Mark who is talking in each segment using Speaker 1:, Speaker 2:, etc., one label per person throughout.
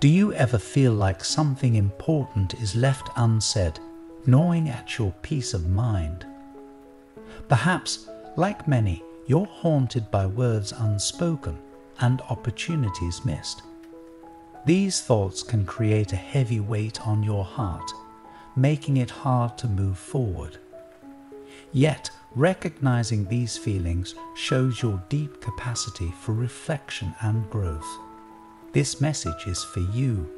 Speaker 1: Do you ever feel like something important is left unsaid, gnawing at your peace of mind? Perhaps, like many, you're haunted by words unspoken and opportunities missed. These thoughts can create a heavy weight on your heart, making it hard to move forward. Yet, recognizing these feelings shows your deep capacity for reflection and growth. This message is for you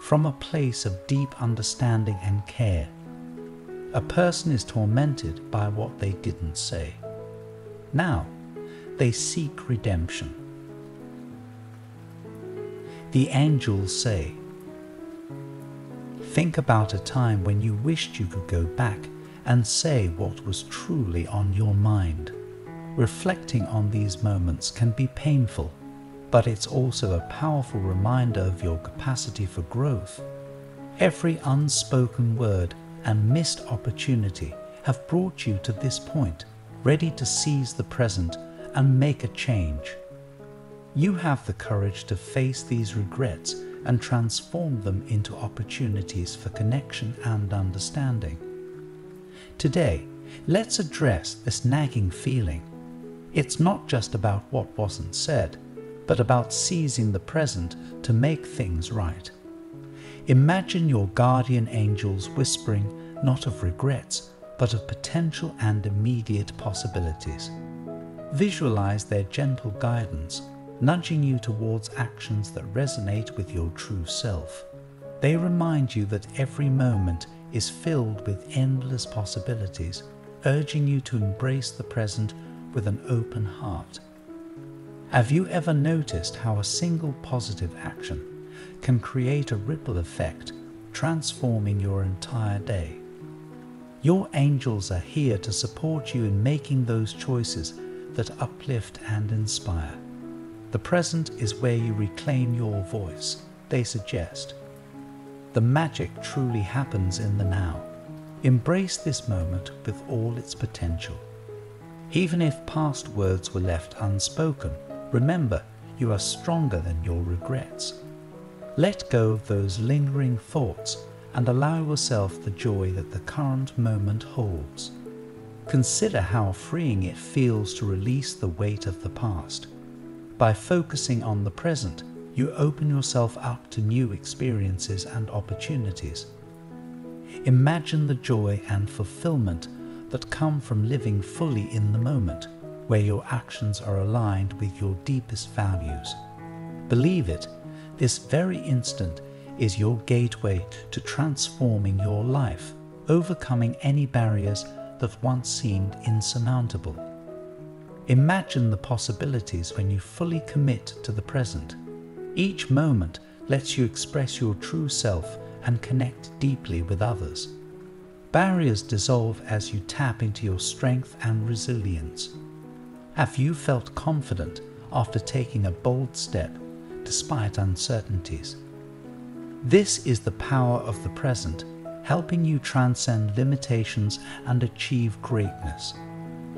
Speaker 1: from a place of deep understanding and care. A person is tormented by what they didn't say. Now, they seek redemption. The angels say, Think about a time when you wished you could go back and say what was truly on your mind. Reflecting on these moments can be painful, but it's also a powerful reminder of your capacity for growth. Every unspoken word and missed opportunity have brought you to this point, ready to seize the present and make a change. You have the courage to face these regrets and transform them into opportunities for connection and understanding. Today, let's address this nagging feeling. It's not just about what wasn't said, but about seizing the present to make things right. Imagine your guardian angels whispering not of regrets, but of potential and immediate possibilities. Visualize their gentle guidance, nudging you towards actions that resonate with your true self. They remind you that every moment is filled with endless possibilities, urging you to embrace the present with an open heart. Have you ever noticed how a single positive action can create a ripple effect, transforming your entire day? Your angels are here to support you in making those choices that uplift and inspire. The present is where you reclaim your voice, they suggest. The magic truly happens in the now. Embrace this moment with all its potential. Even if past words were left unspoken, remember you are stronger than your regrets. Let go of those lingering thoughts and allow yourself the joy that the current moment holds. Consider how freeing it feels to release the weight of the past. By focusing on the present, you open yourself up to new experiences and opportunities. Imagine the joy and fulfillment that come from living fully in the moment, where your actions are aligned with your deepest values. Believe it, this very instant is your gateway to transforming your life, overcoming any barriers that once seemed insurmountable. Imagine the possibilities when you fully commit to the present. Each moment lets you express your true self and connect deeply with others. Barriers dissolve as you tap into your strength and resilience. Have you felt confident after taking a bold step despite uncertainties? This is the power of the present, helping you transcend limitations and achieve greatness.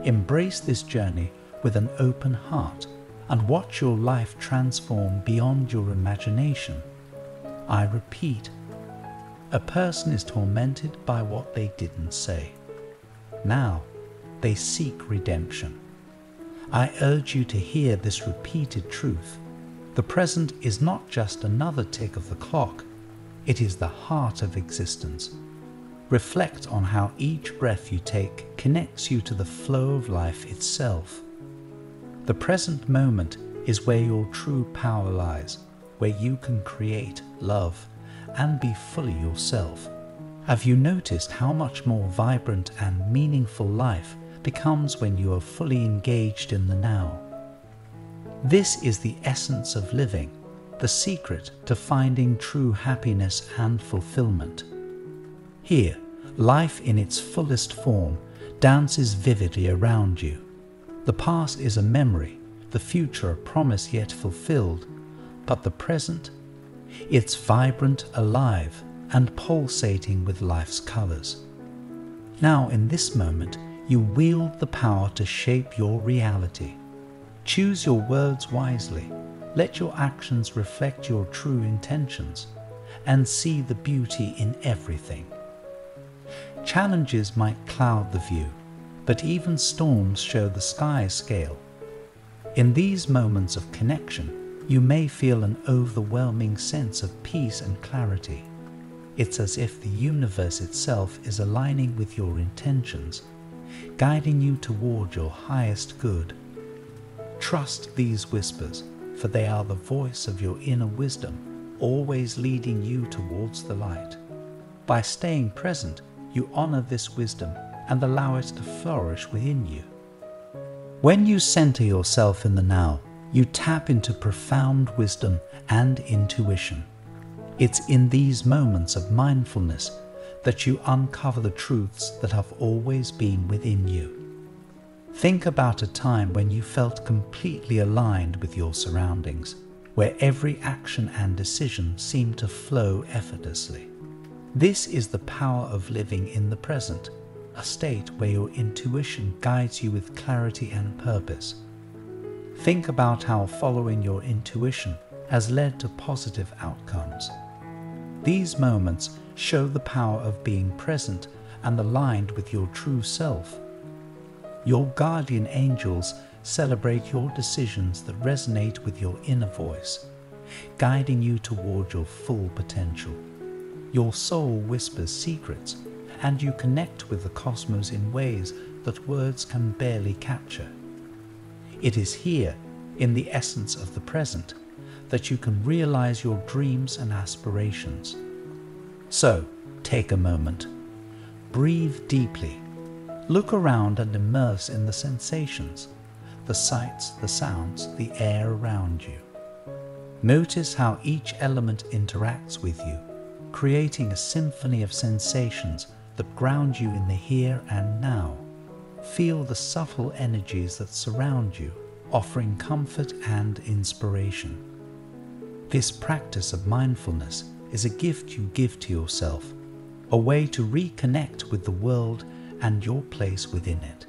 Speaker 1: Embrace this journey with an open heart and watch your life transform beyond your imagination. I repeat, a person is tormented by what they didn't say. Now they seek redemption. I urge you to hear this repeated truth. The present is not just another tick of the clock, it is the heart of existence. Reflect on how each breath you take connects you to the flow of life itself. The present moment is where your true power lies, where you can create, love, and be fully yourself. Have you noticed how much more vibrant and meaningful life becomes when you are fully engaged in the now? This is the essence of living, the secret to finding true happiness and fulfillment. Here, life in its fullest form dances vividly around you the past is a memory, the future a promise yet fulfilled, but the present, it's vibrant, alive, and pulsating with life's colors. Now, in this moment, you wield the power to shape your reality. Choose your words wisely. let your actions reflect your true intentions and see the beauty in everything. Challenges might cloud the view, but even storms show the sky scale. In these moments of connection, you may feel an overwhelming sense of peace and clarity. It's as if the universe itself is aligning with your intentions, guiding you toward your highest good. Trust these whispers, for they are the voice of your inner wisdom, always leading you towards the light. By staying present, you honor this wisdom and allow it to flourish within you. When you center yourself in the now, you tap into profound wisdom and intuition. It's in these moments of mindfulness that you uncover the truths that have always been within you. Think about a time when you felt completely aligned with your surroundings, where every action and decision seemed to flow effortlessly. This is the power of living in the present, a state where your intuition guides you with clarity and purpose. Think about how following your intuition has led to positive outcomes. These moments show the power of being present and aligned with your true self. Your guardian angels celebrate your decisions that resonate with your inner voice, guiding you toward your full potential. Your soul whispers secrets, and you connect with the cosmos in ways that words can barely capture. It is here, in the essence of the present, that you can realize your dreams and aspirations. So, take a moment. Breathe deeply. Look around and immerse in the sensations, the sights, the sounds, the air around you. Notice how each element interacts with you, creating a symphony of sensations that ground you in the here and now. Feel the subtle energies that surround you, offering comfort and inspiration. This practice of mindfulness is a gift you give to yourself, a way to reconnect with the world and your place within it.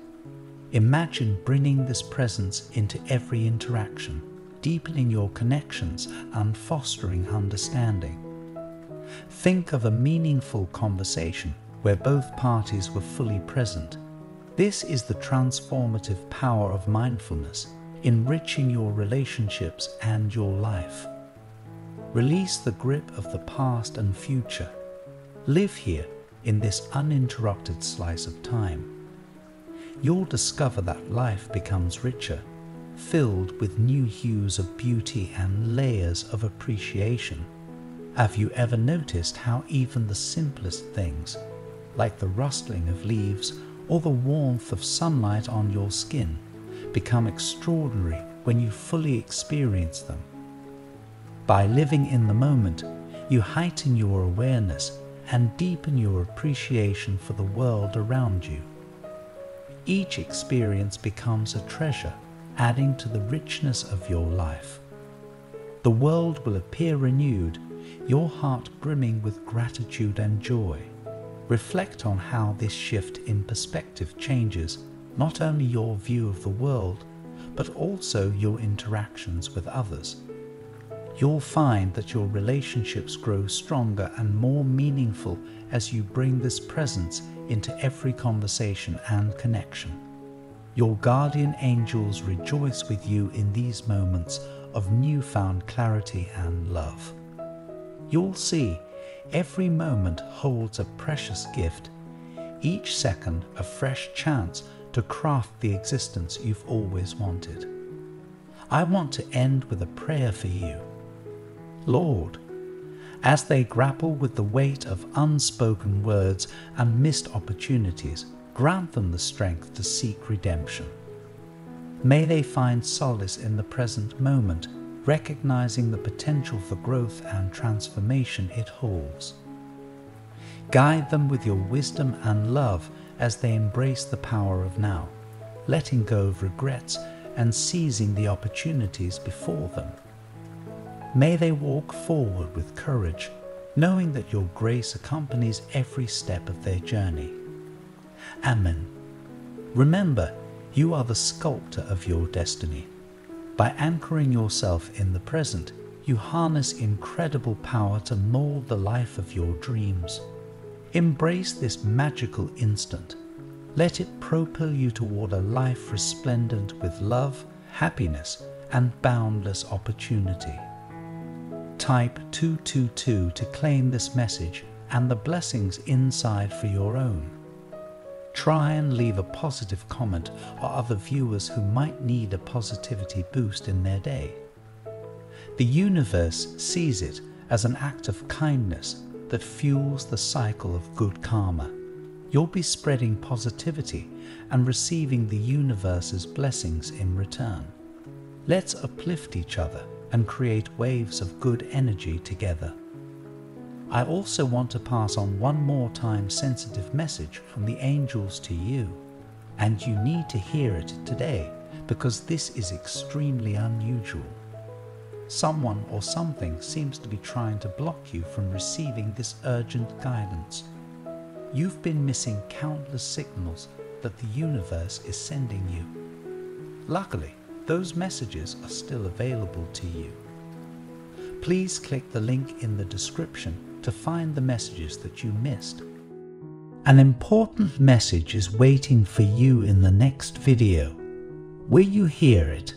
Speaker 1: Imagine bringing this presence into every interaction, deepening your connections and fostering understanding. Think of a meaningful conversation where both parties were fully present. This is the transformative power of mindfulness, enriching your relationships and your life. Release the grip of the past and future. Live here in this uninterrupted slice of time. You'll discover that life becomes richer, filled with new hues of beauty and layers of appreciation. Have you ever noticed how even the simplest things, like the rustling of leaves or the warmth of sunlight on your skin, become extraordinary when you fully experience them? By living in the moment, you heighten your awareness and deepen your appreciation for the world around you. Each experience becomes a treasure, adding to the richness of your life. The world will appear renewed, your heart brimming with gratitude and joy. Reflect on how this shift in perspective changes not only your view of the world, but also your interactions with others you'll find that your relationships grow stronger and more meaningful as you bring this presence into every conversation and connection. Your guardian angels rejoice with you in these moments of newfound clarity and love. You'll see every moment holds a precious gift, each second a fresh chance to craft the existence you've always wanted. I want to end with a prayer for you Lord, as they grapple with the weight of unspoken words and missed opportunities, grant them the strength to seek redemption. May they find solace in the present moment, recognizing the potential for growth and transformation it holds. Guide them with your wisdom and love as they embrace the power of now, letting go of regrets and seizing the opportunities before them. May they walk forward with courage, knowing that your grace accompanies every step of their journey. Amen. Remember, you are the sculptor of your destiny. By anchoring yourself in the present, you harness incredible power to mold the life of your dreams. Embrace this magical instant. Let it propel you toward a life resplendent with love, happiness, and boundless opportunity. Type 222 to claim this message and the blessings inside for your own. Try and leave a positive comment or other viewers who might need a positivity boost in their day. The universe sees it as an act of kindness that fuels the cycle of good karma. You'll be spreading positivity and receiving the universe's blessings in return. Let's uplift each other and create waves of good energy together. I also want to pass on one more time sensitive message from the angels to you, and you need to hear it today because this is extremely unusual. Someone or something seems to be trying to block you from receiving this urgent guidance. You've been missing countless signals that the universe is sending you. Luckily, those messages are still available to you. Please click the link in the description to find the messages that you missed. An important message is waiting for you in the next video. Will you hear it?